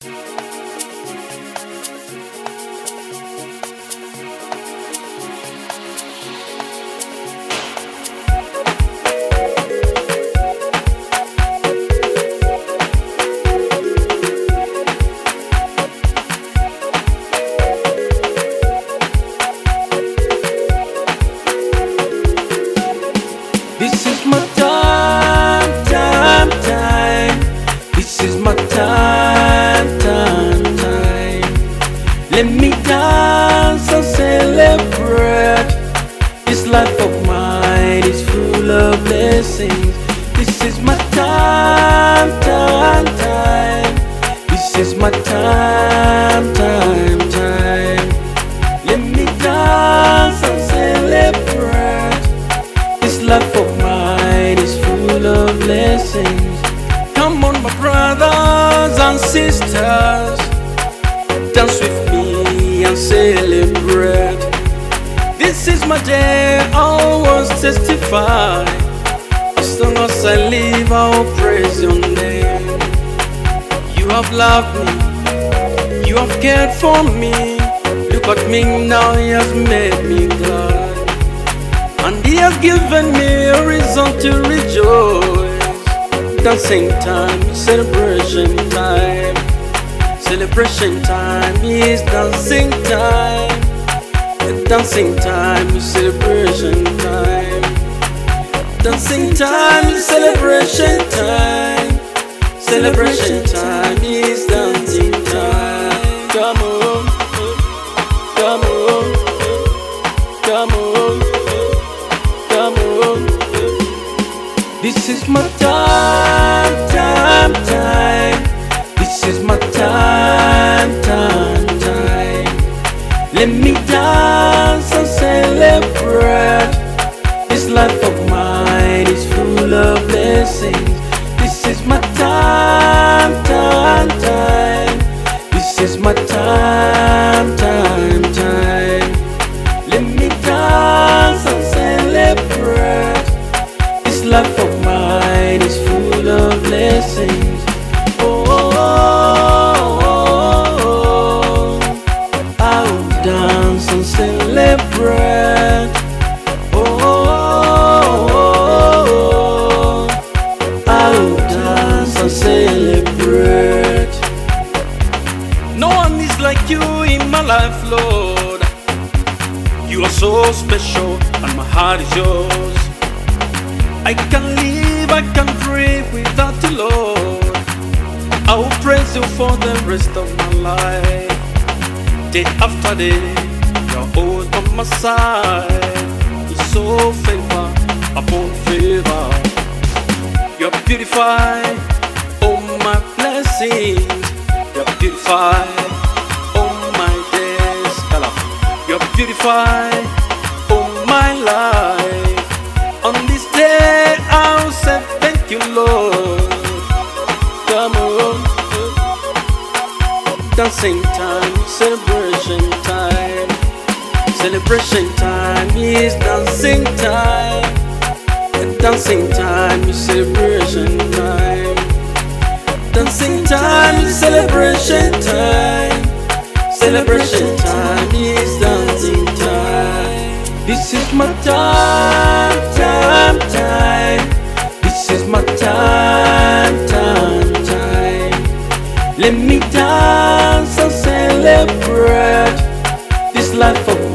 This blessings. This is my time, time, time. This is my time, time, time. Let me dance and celebrate. This life of mine is full of blessings. Come on, my brothers and sisters, dance with me and celebrate. This is my day, I will testify. As I live, I will praise your name. You have loved me, you have cared for me. Look at me now, He has made me glad. And he has given me a reason to rejoice. Dancing time, celebration time. Celebration time is dancing time. Dancing time is celebration time. Dancing time celebration time. Celebration time is dancing time. Come on, come on, come on. Come on. This is my time, time, time. This is my time, time, time. Let me dance and celebrate. This life of of blessings. This is my time, time, time. This is my time, life, Lord. You are so special, and my heart is yours. I can live, I can breathe without you, Lord. I will praise you for the rest of my life. Day after day, you're always on my side. You're so favor upon favor. You're beautified, oh my blessings. You're beautified, You're oh my life. On this day, I'll say thank you, Lord. Come on, dancing time, celebration time. Celebration time is dancing time. Dancing time is celebration time. Dancing time is celebration time. Celebration time, time, time. This is my time, time, time. Let me dance and celebrate. This life of